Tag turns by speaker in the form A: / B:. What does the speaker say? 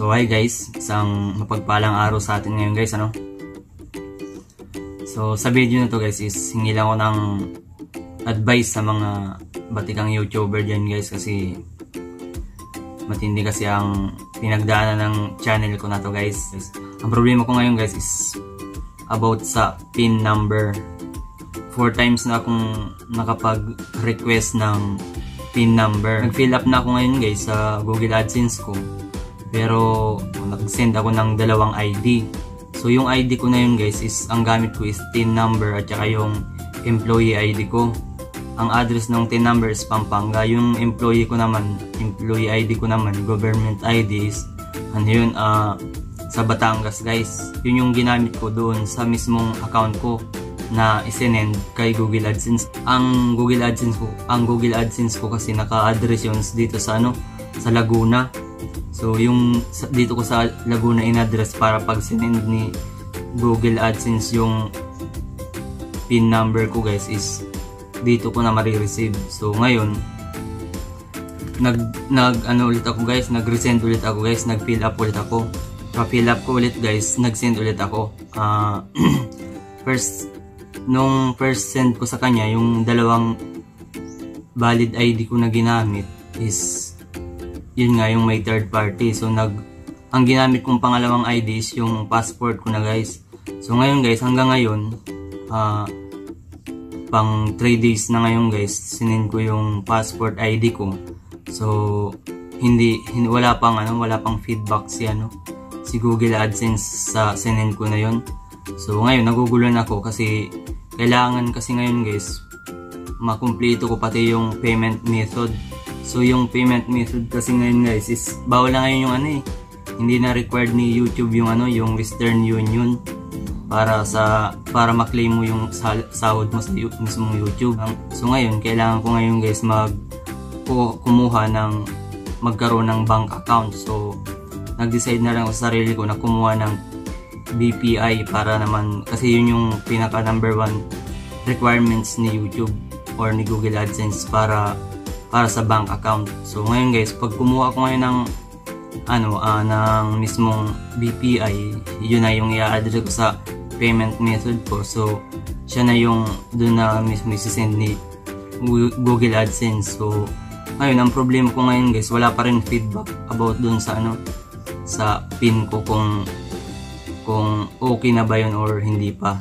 A: So hi guys, isang mapagpalang araw sa atin ngayon guys ano. So sa video na to guys is hingi lang ako ng advice sa mga batikang YouTuber dyan guys kasi matindi kasi ang pinagdaanan ng channel ko na to guys. Ang problema ko ngayon guys is about sa pin number. Four times na akong nakapag-request ng pin number. Nag-fill up na ako ngayon guys sa Google AdSense ko pero nag-send ako ng dalawang ID. So yung ID ko na yun guys is ang gamit ko is TIN number at saka yung employee ID ko. Ang address ng TIN number is Pampanga. Yung employee ko naman, employee ID ko naman, government ID is ano yun, uh, sa Batangas guys. Yun yung ginamit ko doon sa mismong account ko na isinend kay Google AdSense. Ang Google AdSense ko, ang Google AdSense ko kasi naka-address yun dito sa ano, sa Laguna. So yung dito ko sa Laguna in-address para pag sinend ni Google AdSense yung pin number ko guys is dito ko na marireceive. So ngayon nag nag ano ulit ako guys, nag-resend ulit ako guys, nag-fill up ulit ako. Pa-fill up ko ulit guys, nag-send ulit ako. Uh, first nung first send ko sa kanya yung dalawang valid ID ko na ginamit is yun nga yung may third party. So nag ang ginamit kong pangalawang ID is yung passport ko na guys. So ngayon guys, hanggang ngayon uh, pang 3 days na ngayon guys, sinin ko yung passport ID ko. So hindi, hindi wala pang ano, wala pang feedback si ano si Google AdSense sa sinin ko na yon. So ngayon nagugulan ako kasi kailangan kasi ngayon guys makumpleto ko pati yung payment method So yung payment method kasi ngayon guys is bawal na ngayon yung ano eh. Hindi na required ni YouTube yung ano, yung Western Union para sa para ma-claim mo yung sahod mo sa mismong YouTube. So ngayon, kailangan ko ngayon guys mag kumuha ng magkaroon ng bank account. So nag-decide na lang ako sa sarili ko na kumuha ng BPI para naman kasi yun yung pinaka number one requirements ni YouTube or ni Google AdSense para para sa bank account. So ngayon guys, pag kumuha ko ngayon ng ano uh, ng mismong BPI, yun na yung i-address ko sa payment method ko. So siya na yung doon na mismo i-send ni Google AdSense. So ngayon ang problema ko ngayon guys, wala pa rin feedback about doon sa ano sa pin ko kung kung okay na ba yun or hindi pa.